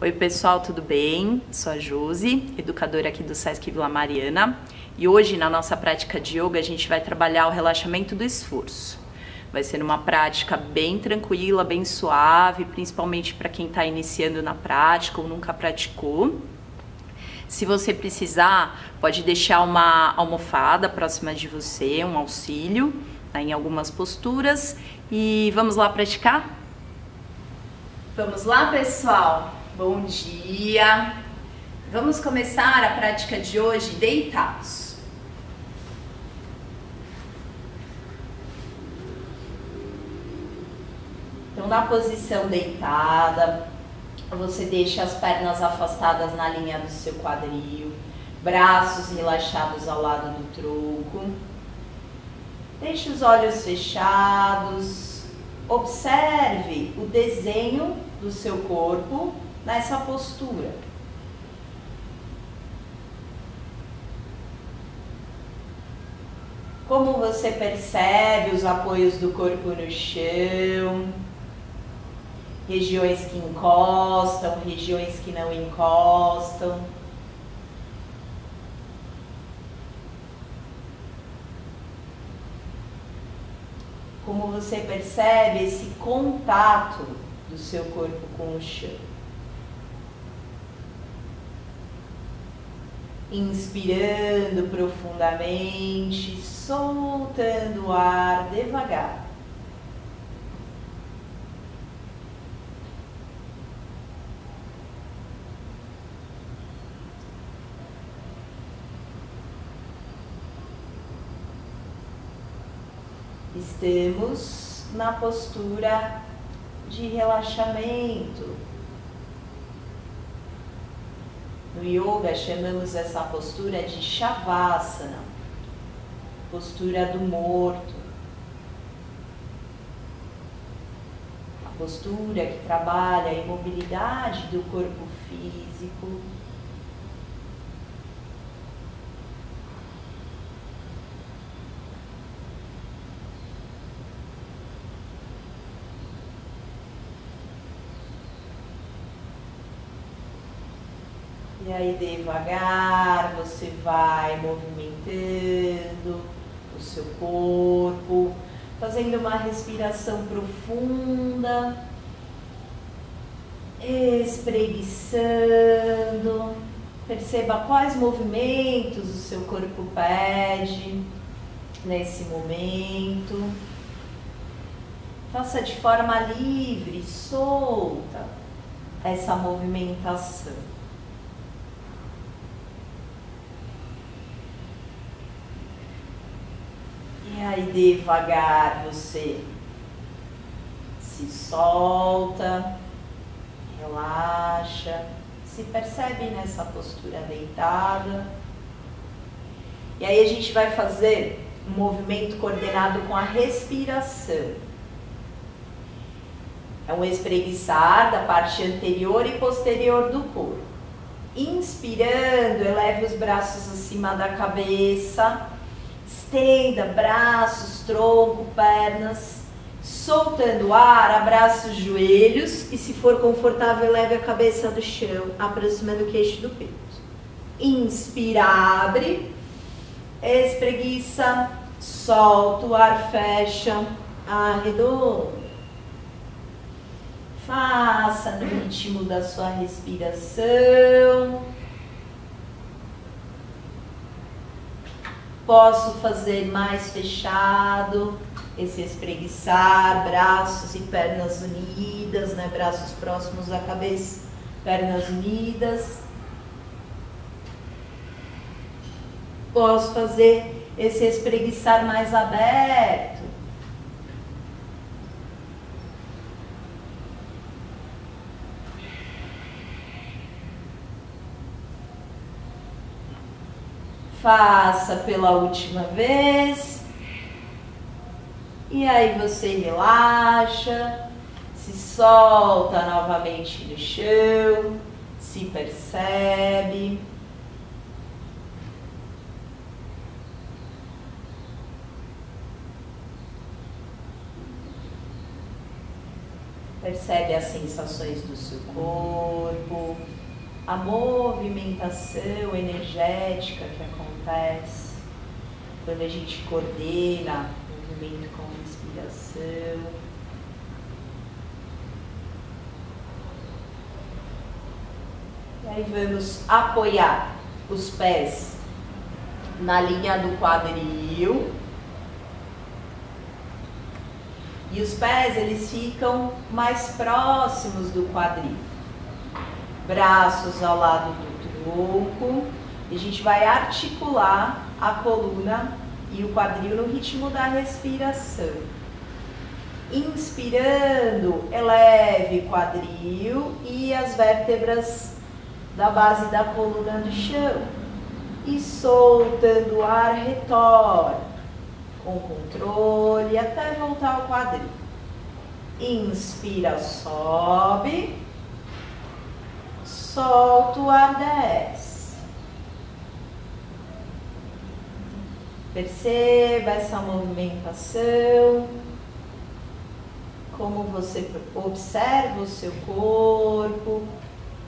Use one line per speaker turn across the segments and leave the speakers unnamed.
Oi pessoal, tudo bem? Sou a Josi, educadora aqui do Sesc Vila Mariana e hoje na nossa prática de yoga a gente vai trabalhar o relaxamento do esforço. Vai ser uma prática bem tranquila, bem suave, principalmente para quem está iniciando na prática ou nunca praticou. Se você precisar, pode deixar uma almofada próxima de você, um auxílio, tá, em algumas posturas. E vamos lá praticar? Vamos lá, pessoal? Bom dia! Vamos começar a prática de hoje deitados. Então, na posição deitada, você deixa as pernas afastadas na linha do seu quadril, braços relaxados ao lado do tronco. Deixe os olhos fechados. Observe o desenho do seu corpo nessa postura. Como você percebe os apoios do corpo no chão, regiões que encostam, regiões que não encostam. Como você percebe esse contato do seu corpo com o chão. Inspirando profundamente, soltando o ar devagar. Estamos na postura de relaxamento. No yoga chamamos essa postura de Shavasana, postura do morto. A postura que trabalha a imobilidade do corpo físico. Aí devagar você vai movimentando o seu corpo, fazendo uma respiração profunda, espreguiçando. Perceba quais movimentos o seu corpo pede nesse momento. Faça de forma livre, solta essa movimentação. E aí devagar você se solta, relaxa, se percebe nessa postura deitada. E aí a gente vai fazer um movimento coordenado com a respiração. É um espreguiçar da parte anterior e posterior do corpo. Inspirando, eleve os braços acima da cabeça Estenda braços, tronco, pernas. Soltando o ar, abraça os joelhos e, se for confortável, leve a cabeça do chão, aproximando o queixo do peito. Inspira, abre. Espreguiça, solta o ar, fecha, arredonda. Faça no ritmo da sua respiração. Posso fazer mais fechado, esse espreguiçar, braços e pernas unidas, né? Braços próximos à cabeça, pernas unidas. Posso fazer esse espreguiçar mais aberto. Faça pela última vez. E aí você relaxa, se solta novamente no chão, se percebe. Percebe as sensações do seu corpo, a movimentação energética que acontece quando a gente coordena o movimento com a respiração. E aí vamos apoiar os pés na linha do quadril. E os pés eles ficam mais próximos do quadril. Braços ao lado do tronco. E a gente vai articular a coluna e o quadril no ritmo da respiração. Inspirando, eleve quadril e as vértebras da base da coluna no chão. E soltando o ar, retorna com controle até voltar ao quadril. Inspira, sobe. Solta o ar, desce. Perceba essa movimentação. Como você observa o seu corpo.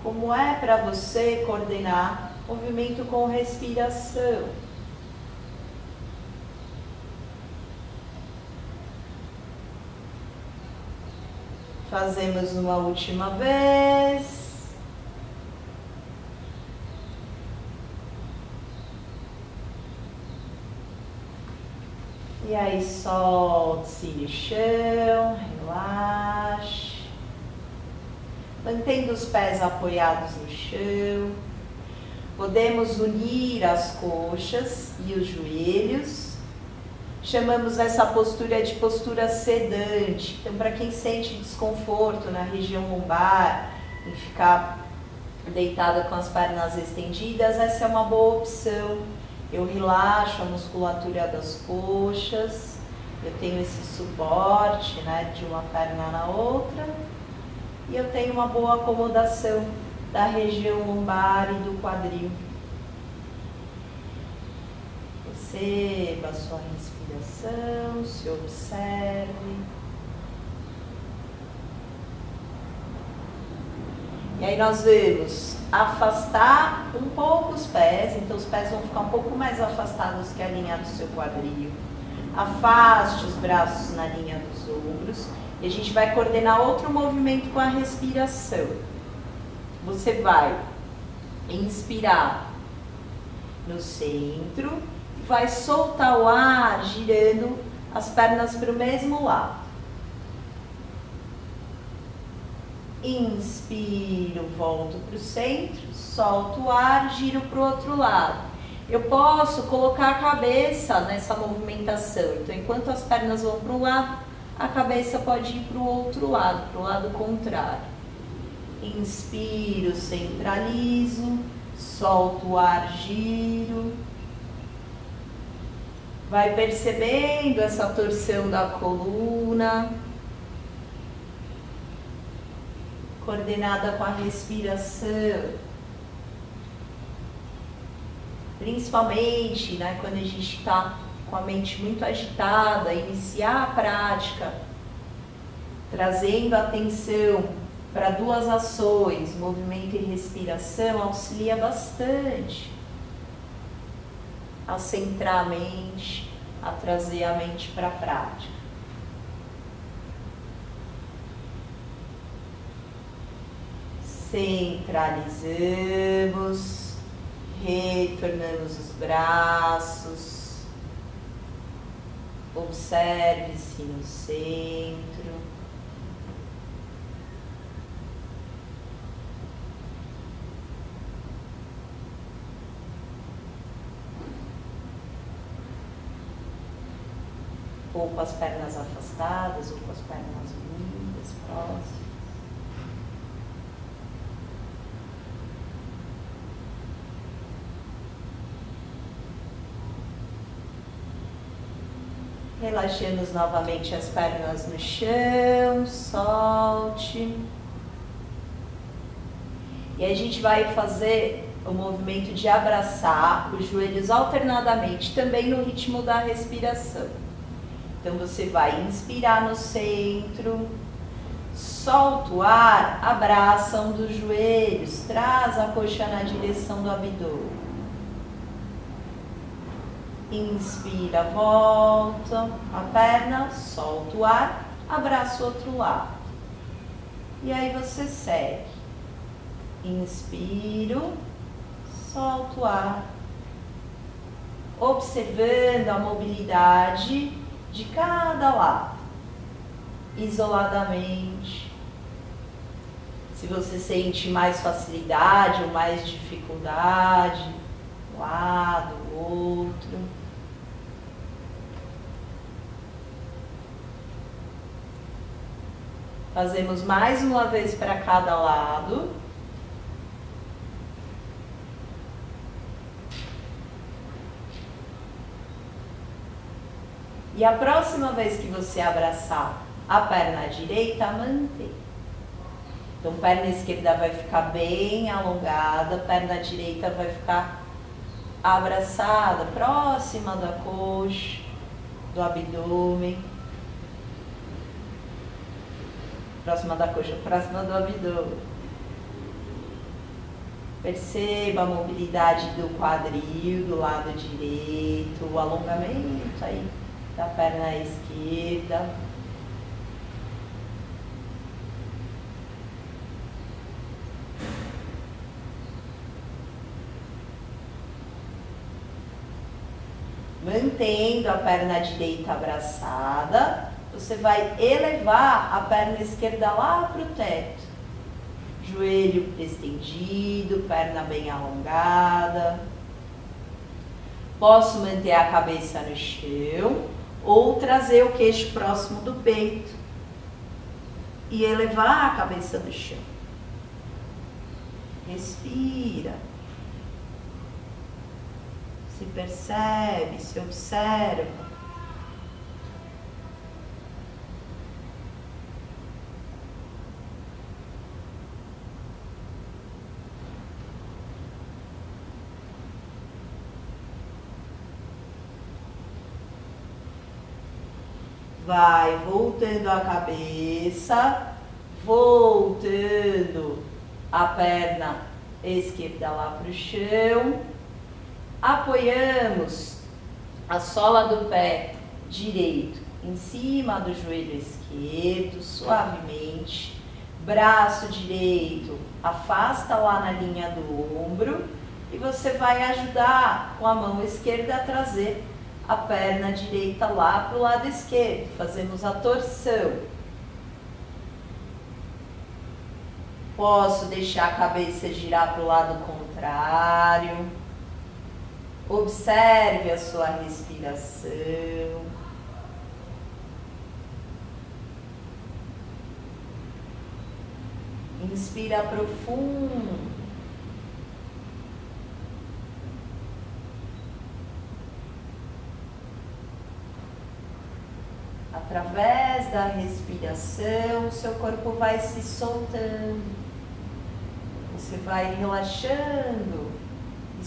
Como é para você coordenar movimento com respiração. Fazemos uma última vez. E aí solte-se no chão, relaxe. Mantendo os pés apoiados no chão. Podemos unir as coxas e os joelhos Chamamos essa postura de postura sedante. Então, para quem sente desconforto na região lombar, em ficar deitada com as pernas estendidas, essa é uma boa opção. Eu relaxo a musculatura das coxas, eu tenho esse suporte né, de uma perna na outra e eu tenho uma boa acomodação da região lombar e do quadril. Perceba a sua respiração se observe. E aí nós vamos afastar um pouco os pés, então os pés vão ficar um pouco mais afastados que a linha do seu quadril. Afaste os braços na linha dos ombros e a gente vai coordenar outro movimento com a respiração. Você vai inspirar no centro vai soltar o ar girando as pernas para o mesmo lado. Inspiro, volto para o centro, solto o ar, giro para o outro lado. Eu posso colocar a cabeça nessa movimentação. Então, enquanto as pernas vão para um lado, a cabeça pode ir para o outro lado, para o lado contrário. Inspiro, centralizo, solto o ar, giro Vai percebendo essa torção da coluna, coordenada com a respiração. Principalmente né, quando a gente está com a mente muito agitada, iniciar a prática, trazendo atenção para duas ações, movimento e respiração, auxilia bastante a centrar a mente, a trazer a mente para a prática. Centralizamos, retornamos os braços, observe-se no centro. ou com as pernas afastadas, ou com as pernas unidas, próximas. Relaxamos novamente as pernas no chão, solte. E a gente vai fazer o movimento de abraçar os joelhos alternadamente, também no ritmo da respiração. Então você vai inspirar no centro, Solta o ar, abraça um dos joelhos, traz a coxa na direção do abdômen. Inspira, volta a perna, solta o ar, abraça o outro lado. E aí você segue. Inspiro, solto o ar, observando a mobilidade de cada lado, isoladamente. Se você sente mais facilidade ou mais dificuldade, lado, outro. Fazemos mais uma vez para cada lado. E a próxima vez que você abraçar a perna direita, mantém. Então, perna esquerda vai ficar bem alongada, perna direita vai ficar abraçada, próxima da coxa, do abdômen. Próxima da coxa, próxima do abdômen. Perceba a mobilidade do quadril do lado direito, o alongamento aí da perna esquerda. Mantendo a perna direita abraçada, você vai elevar a perna esquerda lá para o teto. Joelho estendido, perna bem alongada. Posso manter a cabeça no chão ou trazer o queixo próximo do peito e elevar a cabeça do chão. Respira. Se percebe, se observa. Vai voltando a cabeça, voltando a perna esquerda lá para o chão. Apoiamos a sola do pé direito em cima do joelho esquerdo, suavemente. Braço direito afasta lá na linha do ombro e você vai ajudar com a mão esquerda a trazer a perna direita lá para o lado esquerdo. Fazemos a torção. Posso deixar a cabeça girar para o lado contrário. Observe a sua respiração. Inspira profundo. através da respiração, o seu corpo vai se soltando. Você vai relaxando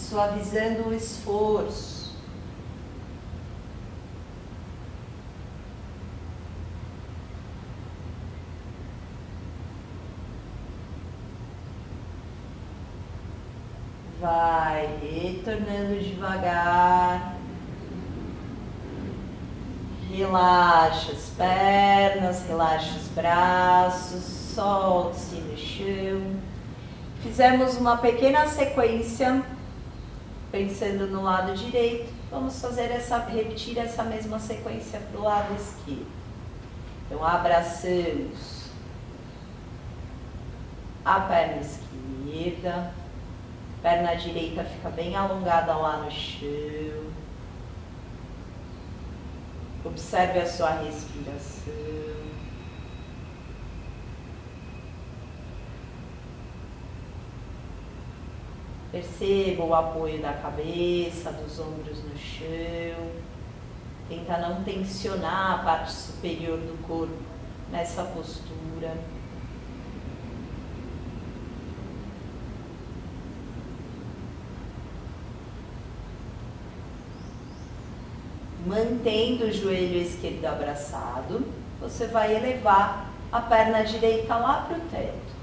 suavizando o esforço. Vai retornando devagar Relaxa as pernas, relaxa os braços, solte-se no chão. Fizemos uma pequena sequência, pensando no lado direito. Vamos fazer essa, repetir essa mesma sequência para o lado esquerdo. Então, abraçamos a perna esquerda, perna direita fica bem alongada lá no chão. Observe a sua respiração. Perceba o apoio da cabeça, dos ombros no chão. Tenta não tensionar a parte superior do corpo nessa postura. mantendo o joelho esquerdo abraçado, você vai elevar a perna direita lá para o teto.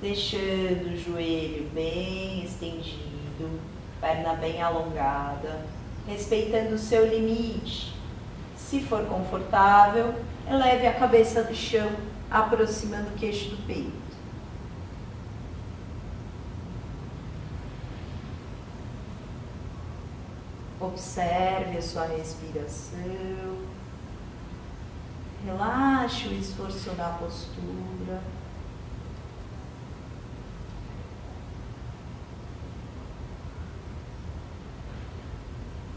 Deixando o joelho bem estendido, perna bem alongada, respeitando o seu limite. Se for confortável, eleve a cabeça do chão, aproximando o queixo do peito. Observe a sua respiração. Relaxe o esforço na postura.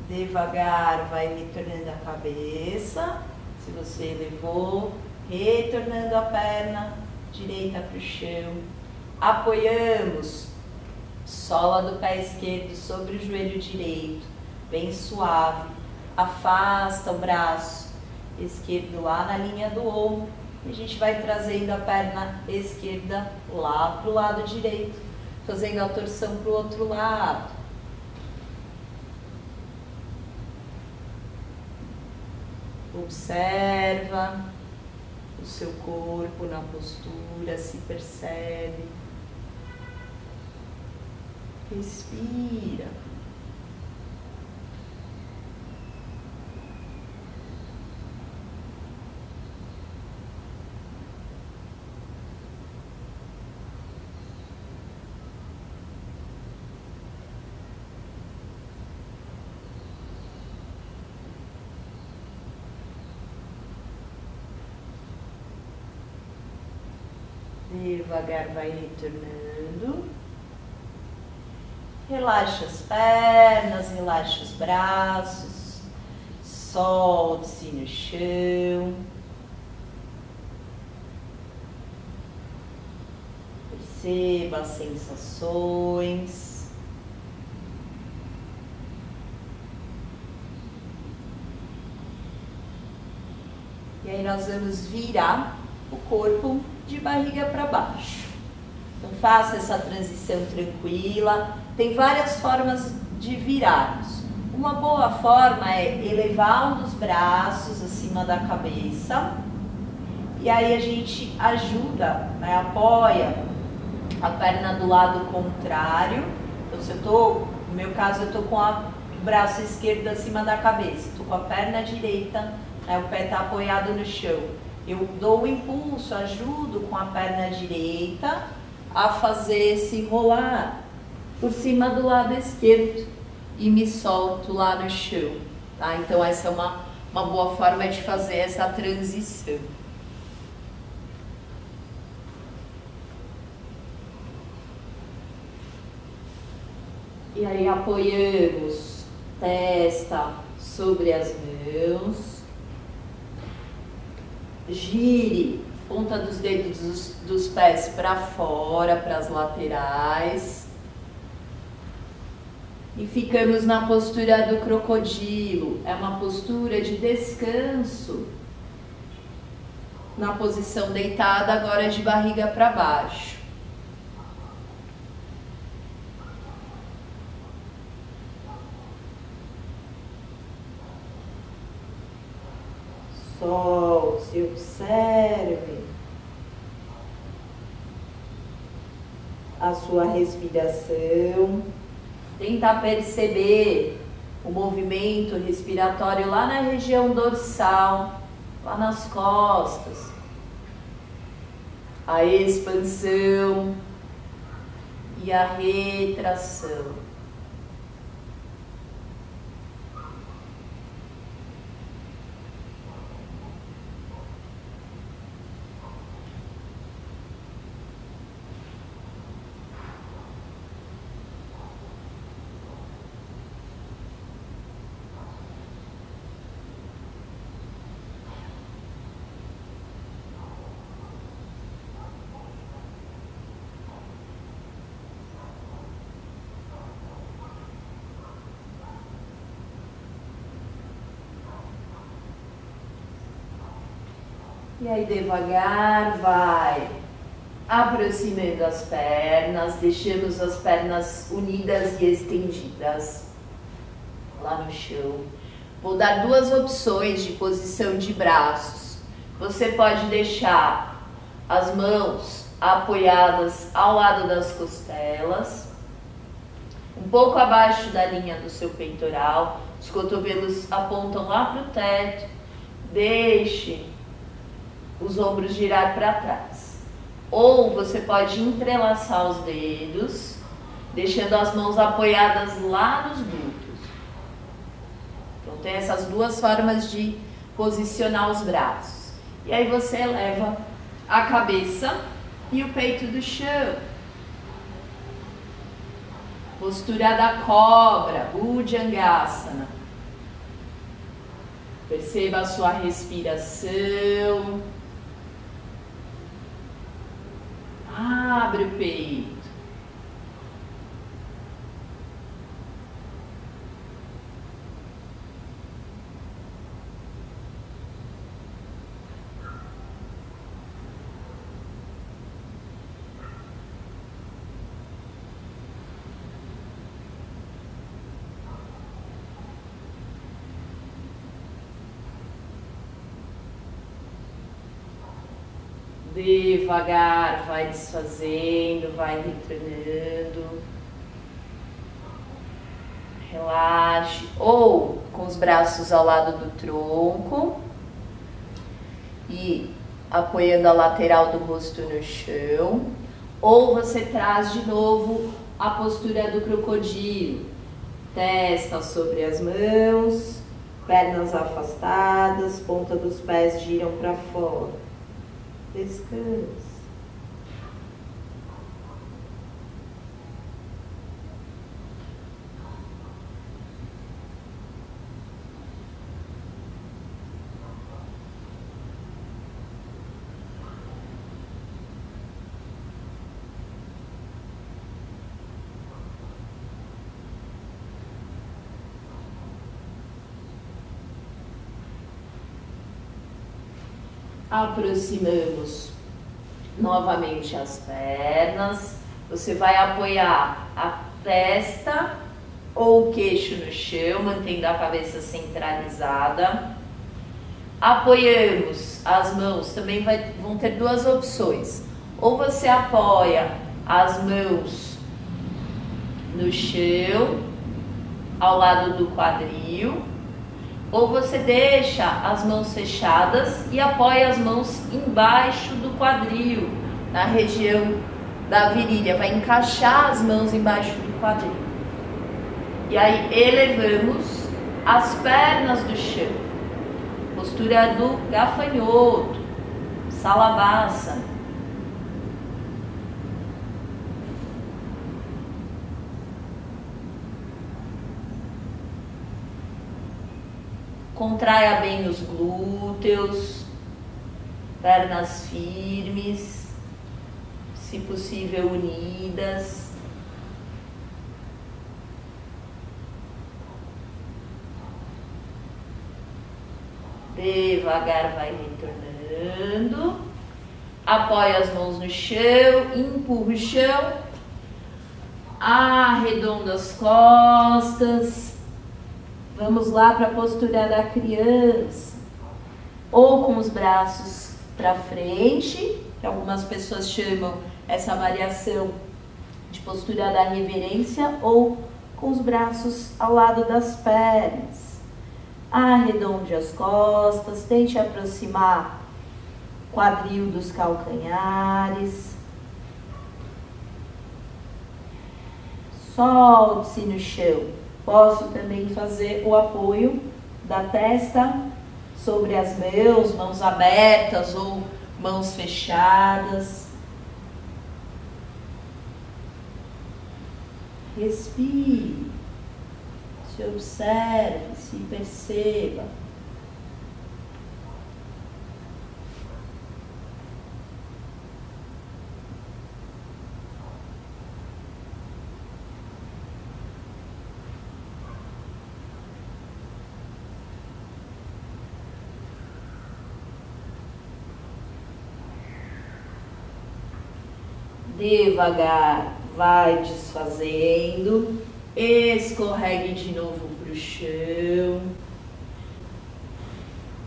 Devagar vai retornando a cabeça. Se você levou, retornando a perna direita para o chão. Apoiamos sola do pé esquerdo sobre o joelho direito, bem suave. Afasta o braço esquerdo lá na linha do ombro. E a gente vai trazendo a perna esquerda lá para o lado direito, fazendo a torção para o outro lado. Observa o seu corpo na postura, se percebe. Respira. Devagar vai retornando. Relaxa as pernas, relaxa os braços. Solte-se no chão. Perceba as sensações. E aí nós vamos virar o corpo de barriga para baixo. Então faça essa transição tranquila. Tem várias formas de virarmos. Uma boa forma é elevar um dos braços acima da cabeça. E aí a gente ajuda, né, apoia a perna do lado contrário. Então se eu tô, no meu caso eu tô com a, o braço esquerdo acima da cabeça, tô com a perna direita, né, o pé está apoiado no chão. Eu dou o impulso, ajudo com a perna direita a fazer esse rolar por cima do lado esquerdo e me solto lá no chão. Tá? Então essa é uma, uma boa forma de fazer essa transição. E aí apoiamos testa sobre as mãos gire ponta dos dedos dos, dos pés para fora, para as laterais. E ficamos na postura do crocodilo. É uma postura de descanso. Na posição deitada, agora de barriga para baixo. Sol, se observe a sua respiração. Tenta perceber o movimento respiratório lá na região dorsal, lá nas costas. A expansão e a retração. E aí devagar vai aproximando as pernas, deixamos as pernas unidas e estendidas lá no chão. Vou dar duas opções de posição de braços. Você pode deixar as mãos apoiadas ao lado das costelas, um pouco abaixo da linha do seu peitoral, os cotovelos apontam lá para o teto, deixe os ombros girar para trás. Ou você pode entrelaçar os dedos, deixando as mãos apoiadas lá nos glúteos. Então tem essas duas formas de posicionar os braços. E aí você eleva a cabeça e o peito do chão. Postura da cobra, Bhujangasana. Perceba a sua respiração. Abre o peito. Devagar vai desfazendo, vai retornando. Relaxe. Ou com os braços ao lado do tronco e apoiando a lateral do rosto no chão. Ou você traz de novo a postura do crocodilo. Testa sobre as mãos, pernas afastadas, ponta dos pés giram para fora. Descanse. aproximamos novamente as pernas. Você vai apoiar a testa ou o queixo no chão, mantendo a cabeça centralizada. Apoiamos as mãos, também vai, vão ter duas opções. Ou você apoia as mãos no chão, ao lado do quadril, ou você deixa as mãos fechadas e apoia as mãos embaixo do quadril, na região da virilha, vai encaixar as mãos embaixo do quadril. E aí elevamos as pernas do chão. Postura do gafanhoto, salabassa. Contraia bem os glúteos, pernas firmes, se possível unidas. Devagar vai retornando. Apoia as mãos no chão, empurra o chão. Arredonda as costas. Vamos lá para a postura da criança. Ou com os braços para frente, que algumas pessoas chamam essa variação de postura da reverência, ou com os braços ao lado das pernas. Arredonde as costas, tente aproximar quadril dos calcanhares. Solte-se no chão. Posso também fazer o apoio da testa sobre as mãos, mãos abertas ou mãos fechadas. Respire, se observe, se perceba. Devagar, vai desfazendo, escorregue de novo para o chão.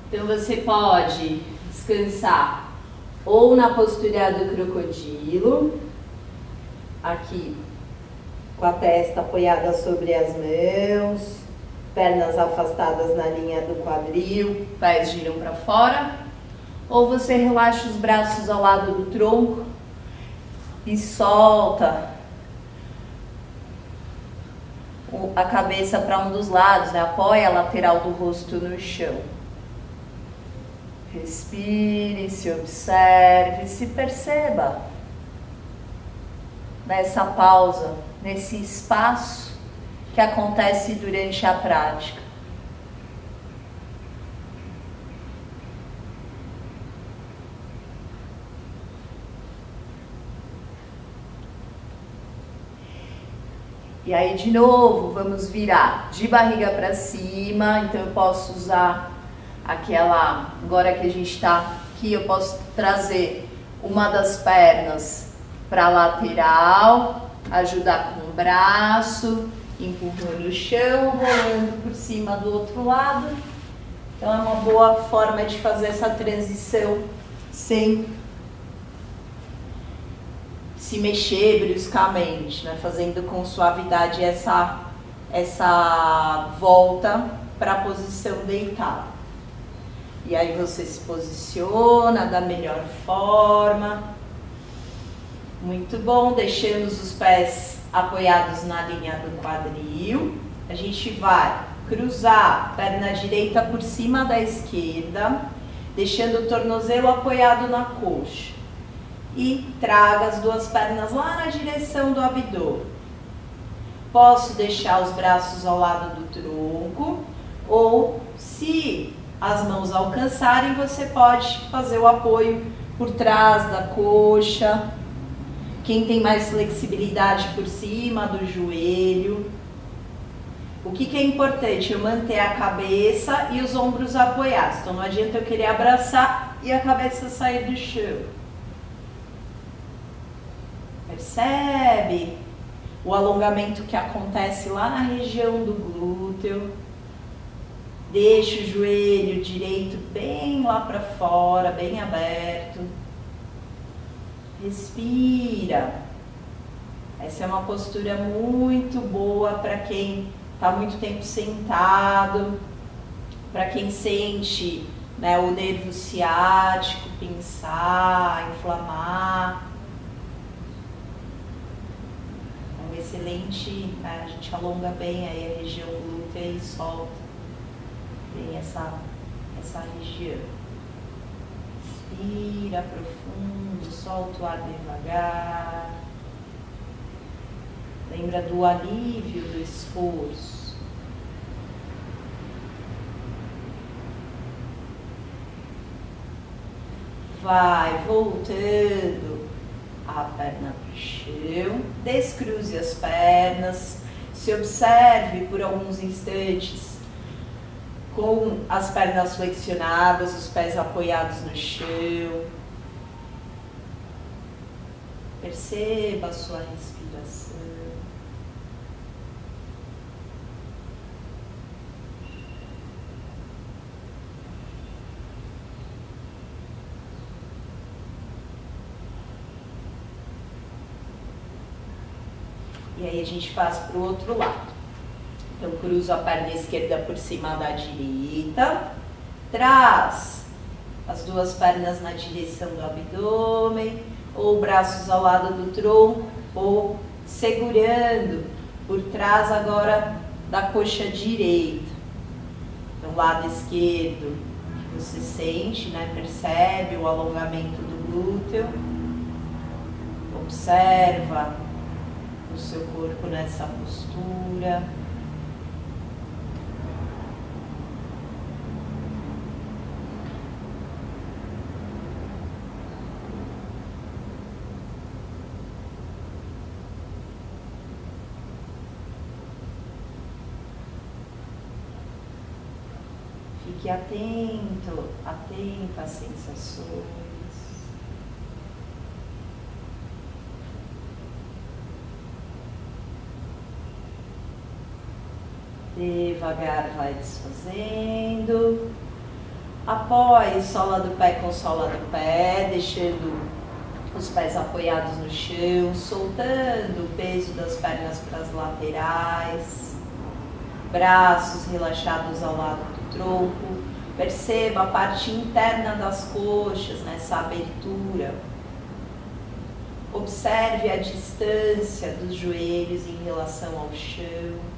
Então você pode descansar ou na postura do crocodilo, aqui com a testa apoiada sobre as mãos, pernas afastadas na linha do quadril, pés giram para fora, ou você relaxa os braços ao lado do tronco e solta a cabeça para um dos lados, né? apoia a lateral do rosto no chão. Respire, se observe, se perceba nessa pausa, nesse espaço que acontece durante a prática. E aí, de novo, vamos virar de barriga para cima. Então, eu posso usar aquela. Agora que a gente está aqui, eu posso trazer uma das pernas para lateral, ajudar com o braço, empurrando o chão, rolando por cima do outro lado. Então, é uma boa forma de fazer essa transição sem se mexer bruscamente, né? fazendo com suavidade essa, essa volta para a posição deitada. E aí você se posiciona da melhor forma. Muito bom, deixando os pés apoiados na linha do quadril. A gente vai cruzar perna direita por cima da esquerda, deixando o tornozelo apoiado na coxa e traga as duas pernas lá na direção do abdômen. Posso deixar os braços ao lado do tronco ou, se as mãos alcançarem, você pode fazer o apoio por trás da coxa. Quem tem mais flexibilidade por cima do joelho. O que, que é importante? Eu manter a cabeça e os ombros apoiados. Então não adianta eu querer abraçar e a cabeça sair do chão. Percebe o alongamento que acontece lá na região do glúteo. Deixa o joelho direito bem lá para fora, bem aberto. Respira. Essa é uma postura muito boa para quem está muito tempo sentado, para quem sente né, o nervo ciático pensar, inflamar. Excelente, né? a gente alonga bem aí a região glútea e solta bem essa, essa região. Inspira profundo, solta o ar devagar. Lembra do alívio do esforço. Vai voltando a perna para o chão, descruze as pernas, se observe por alguns instantes com as pernas flexionadas, os pés apoiados no chão. Perceba a sua respiração. E aí a gente faz para o outro lado. Então, cruzo a perna esquerda por cima da direita, traz as duas pernas na direção do abdômen, ou braços ao lado do tronco, ou segurando por trás agora da coxa direita. Então, lado esquerdo, você sente, né, percebe o alongamento do glúteo, observa o seu corpo nessa postura. Fique atento, atenta às sensações. Devagar vai desfazendo. Apoie sola do pé com sola do pé, deixando os pés apoiados no chão, soltando o peso das pernas para as laterais, braços relaxados ao lado do tronco. Perceba a parte interna das coxas nessa abertura. Observe a distância dos joelhos em relação ao chão.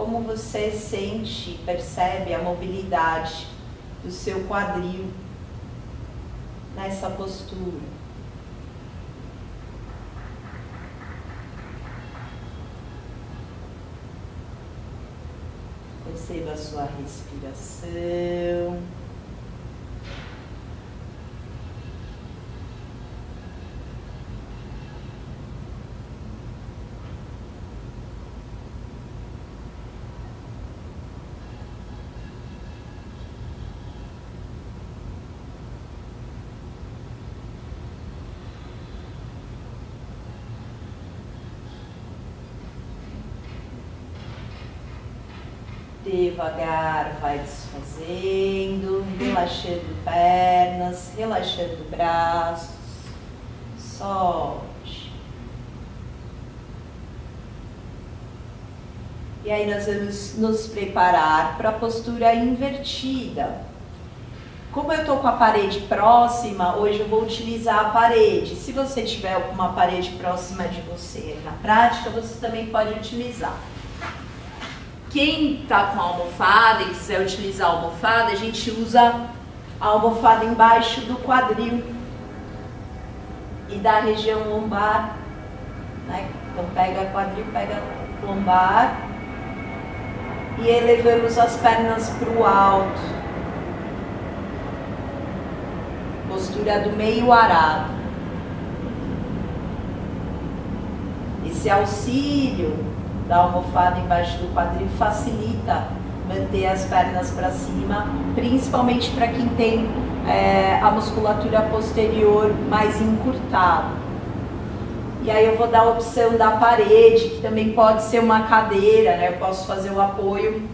Como você sente, percebe a mobilidade do seu quadril nessa postura. Perceba a sua respiração. Devagar vai desfazendo, relaxando pernas, relaxando braços. Solte. E aí nós vamos nos preparar para a postura invertida. Como eu estou com a parede próxima, hoje eu vou utilizar a parede. Se você tiver uma parede próxima de você na prática, você também pode utilizar. Quem está com a almofada e quiser utilizar a almofada, a gente usa a almofada embaixo do quadril e da região lombar. Né? Então pega quadril, pega lombar e elevamos as pernas para o alto. Postura do meio arado. Esse auxílio da almofada embaixo do quadril facilita manter as pernas para cima, principalmente para quem tem é, a musculatura posterior mais encurtada. E aí eu vou dar a opção da parede, que também pode ser uma cadeira, né? Eu posso fazer o apoio.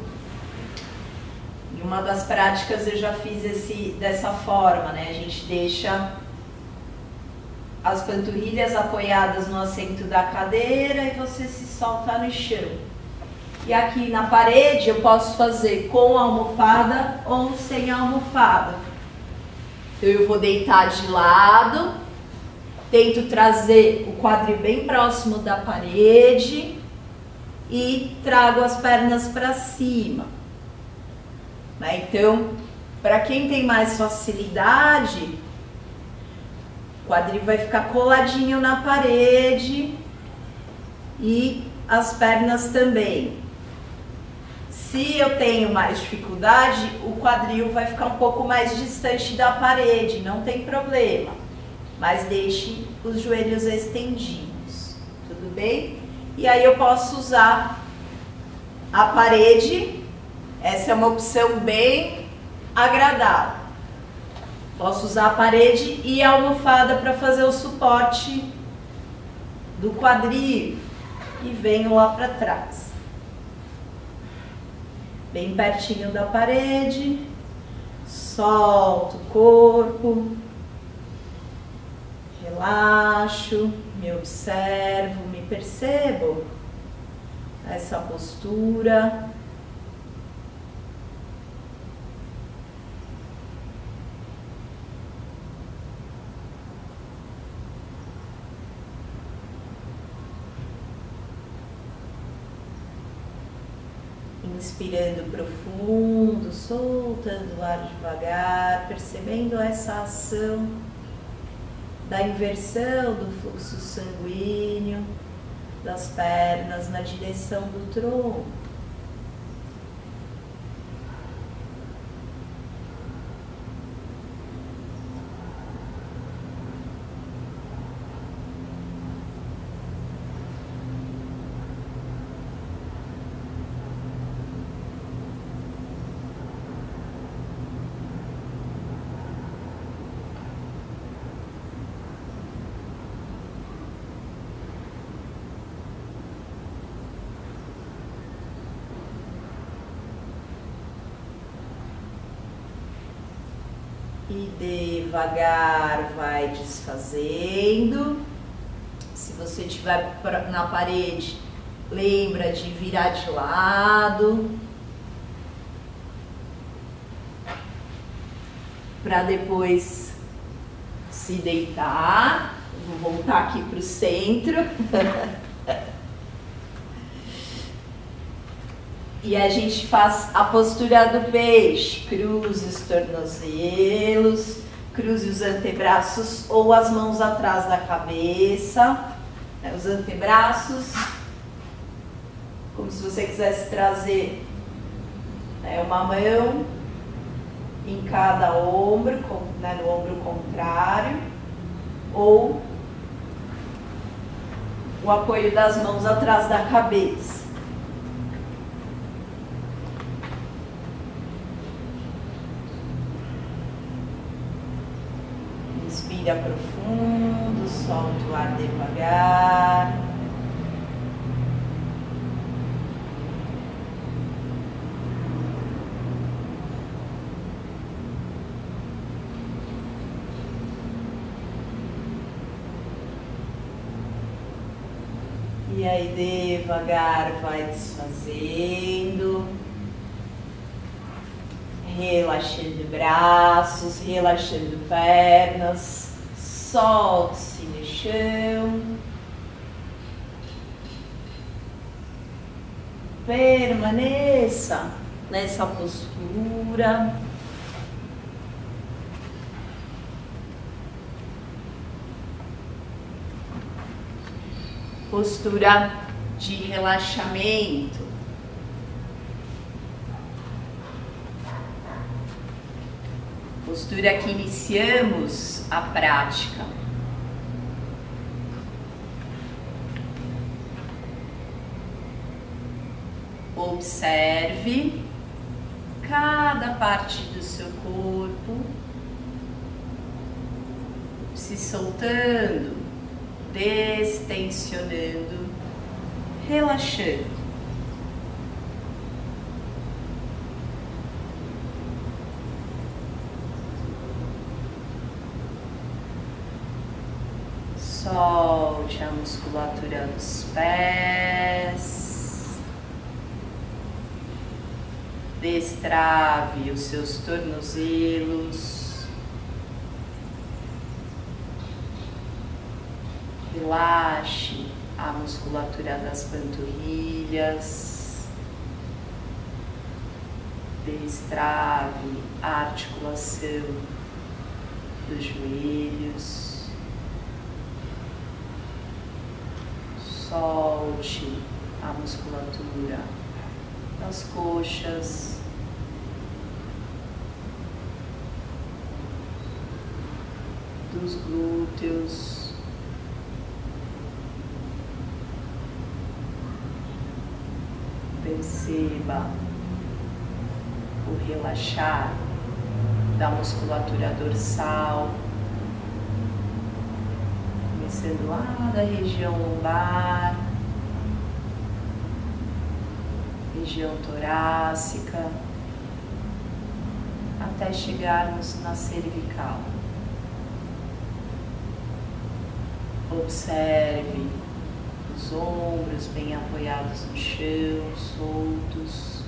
Em uma das práticas eu já fiz esse dessa forma, né? A gente deixa as panturrilhas apoiadas no assento da cadeira e você se solta no chão. E aqui na parede eu posso fazer com a almofada ou sem a almofada. Então eu vou deitar de lado, tento trazer o quadril bem próximo da parede e trago as pernas para cima. Né? Então, para quem tem mais facilidade, o quadril vai ficar coladinho na parede e as pernas também. Se eu tenho mais dificuldade, o quadril vai ficar um pouco mais distante da parede, não tem problema. Mas deixe os joelhos estendidos, tudo bem? E aí eu posso usar a parede, essa é uma opção bem agradável. Posso usar a parede e a almofada para fazer o suporte do quadril e venho lá para trás. Bem pertinho da parede, solto o corpo, relaxo, me observo, me percebo essa postura. Inspirando profundo, soltando o ar devagar, percebendo essa ação da inversão do fluxo sanguíneo das pernas na direção do tronco. Devagar vai desfazendo. Se você estiver na parede, lembra de virar de lado. Para depois se deitar. Vou voltar aqui para o centro. E a gente faz a postura do peixe. Cruze os tornozelos, cruze os antebraços ou as mãos atrás da cabeça. Né, os antebraços, como se você quisesse trazer né, uma mão em cada ombro, né, no ombro contrário, ou o apoio das mãos atrás da cabeça. Respira profundo, solta o ar devagar. E aí devagar vai desfazendo relaxando braços, relaxando pernas, solte-se no chão. Permaneça nessa postura. Postura de relaxamento. Postura que iniciamos a prática. Observe cada parte do seu corpo se soltando, destensionando, relaxando. Solte a musculatura dos pés. Destrave os seus tornozelos. Relaxe a musculatura das panturrilhas. Destrave a articulação dos joelhos. Solte a musculatura das coxas, dos glúteos. Perceba o relaxar da musculatura dorsal lá da região lombar, região torácica, até chegarmos na cervical. Observe os ombros bem apoiados no chão, soltos.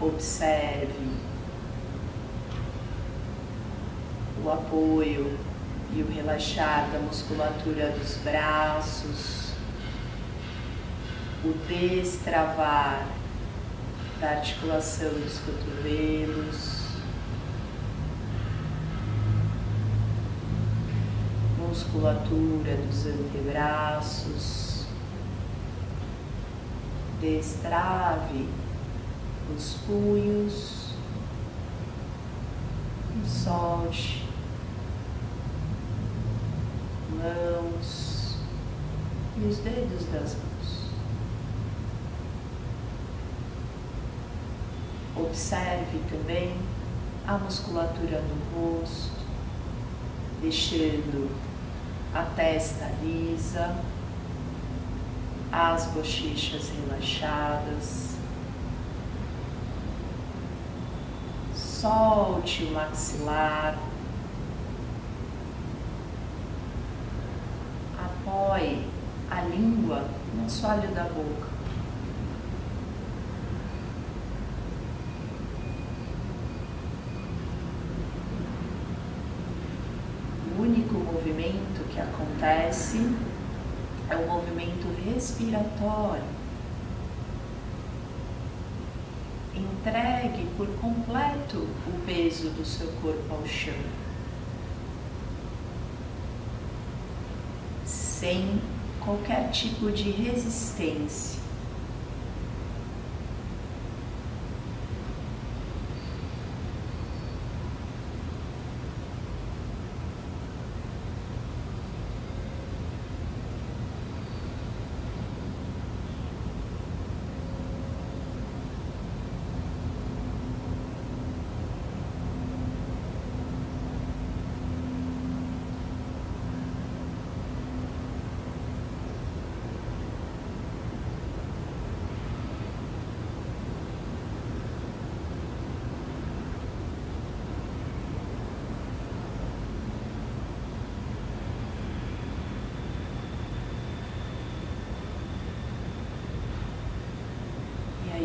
Observe o apoio e o relaxar da musculatura dos braços, o destravar da articulação dos cotovelos, musculatura dos antebraços, destrave os punhos, solte mãos e os dedos das mãos. Observe também a musculatura do rosto, deixando a testa lisa, as bochechas relaxadas. Solte o maxilar apoie a língua no assoalho da boca. O único movimento que acontece é o movimento respiratório. Entregue por completo o peso do seu corpo ao chão. Sem qualquer tipo de resistência.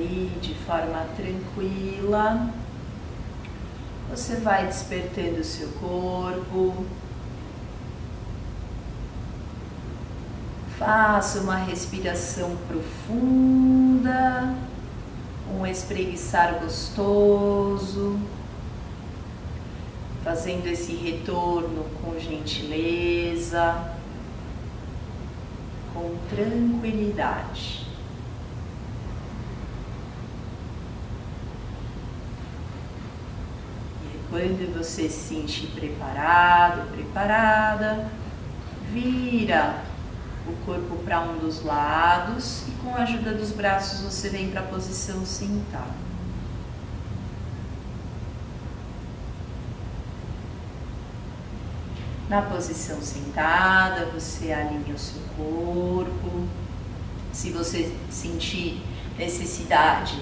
aí de forma tranquila. Você vai despertando o seu corpo. Faça uma respiração profunda, um espreguiçar gostoso, fazendo esse retorno com gentileza, com tranquilidade. Quando você se sentir preparado, preparada, vira o corpo para um dos lados e com a ajuda dos braços você vem para a posição sentada. Na posição sentada, você alinha o seu corpo. Se você sentir necessidade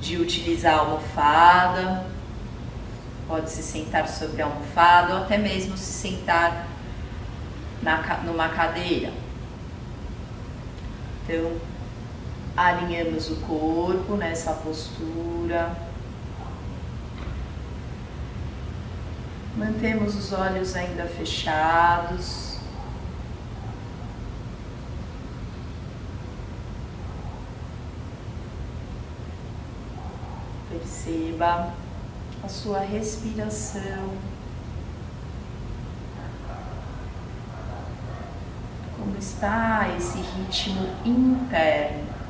de utilizar a almofada, Pode se sentar sobre a almofada ou até mesmo se sentar na, numa cadeira. Então, alinhamos o corpo nessa postura. Mantemos os olhos ainda fechados. Perceba a sua respiração. Como está esse ritmo interno?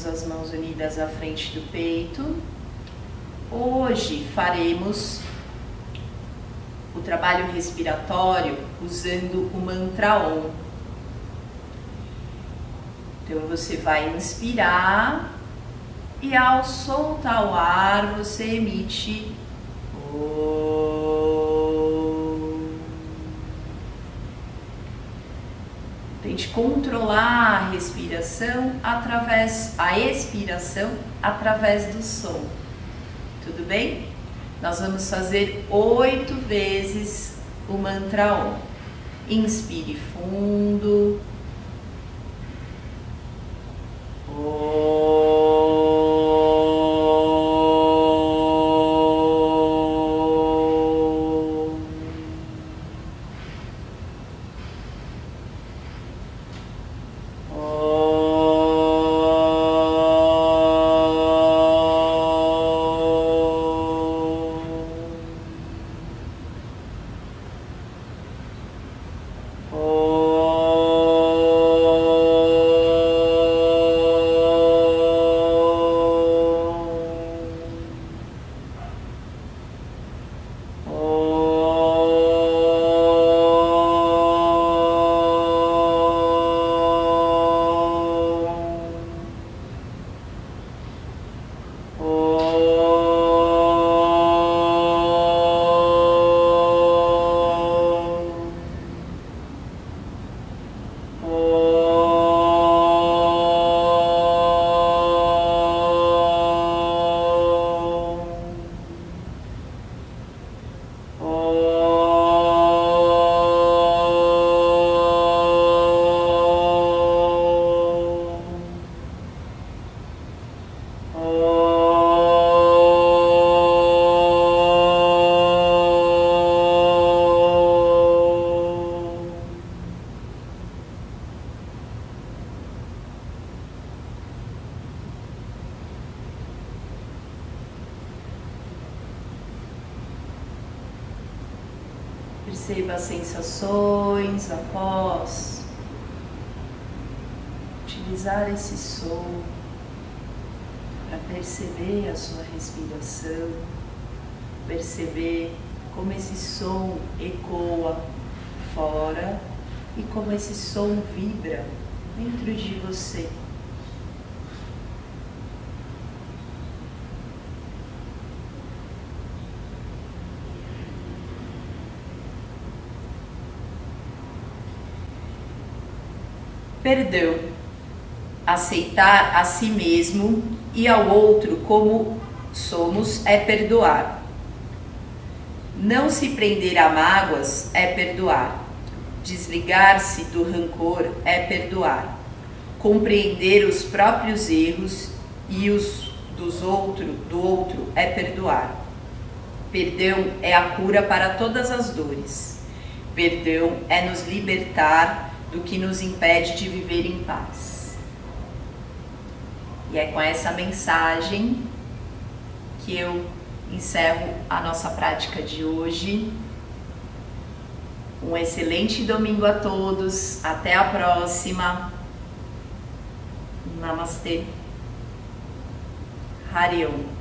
Trazemos as mãos unidas à frente do peito. Hoje faremos o trabalho respiratório usando o mantra OM. Então você vai inspirar e ao soltar o ar você emite Tente controlar a respiração através, a expiração através do som. Tudo bem? Nós vamos fazer oito vezes o mantra OM. Inspire fundo. Perceba as sensações após utilizar esse som para perceber a sua respiração, perceber como esse som ecoa fora e como esse som vibra dentro de você. Perdão. Aceitar a si mesmo e ao outro como somos é perdoar. Não se prender a mágoas é perdoar. Desligar-se do rancor é perdoar. Compreender os próprios erros e os dos outro, do outro é perdoar. Perdão é a cura para todas as dores. Perdão é nos libertar do que nos impede de viver em paz. E é com essa mensagem que eu encerro a nossa prática de hoje. Um excelente domingo a todos. Até a próxima. Namastê. Hariom.